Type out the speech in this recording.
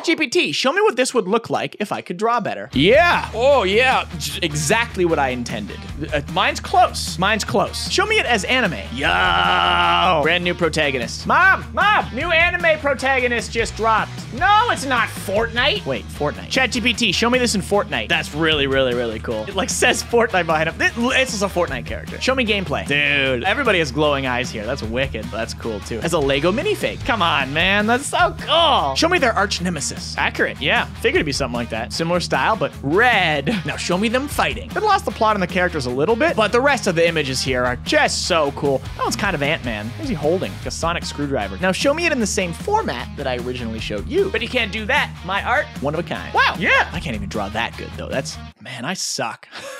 ChatGPT, show me what this would look like if I could draw better. Yeah. Oh, yeah. J- Exactly what I intended. Uh, mine's close. Mine's close. Show me it as anime. Yo. Brand new protagonist. Mom, mom, new anime protagonist just dropped. No, it's not Fortnite. Wait, Fortnite. ChatGPT, show me this in Fortnite. That's really, really, really cool. It like says Fortnite behind him. This, this is a Fortnite character. Show me gameplay. Dude, everybody has glowing eyes here. That's wicked. That's cool too. As a Lego minifig. Come on, man. That's so cool. Show me their arch nemesis. Accurate. Yeah. Figured it'd be something like that. Similar style, but red. Now show me them fighting. It lost the plot on the characters a little bit, but the rest of the images here are just so cool. That one's kind of Ant-Man. What's he holding? Like a sonic screwdriver. Now show me it in the same format that I originally showed you. But you can't do that. My art, one of a kind. Wow. Yeah. I can't even draw that good though. That's, man, I suck.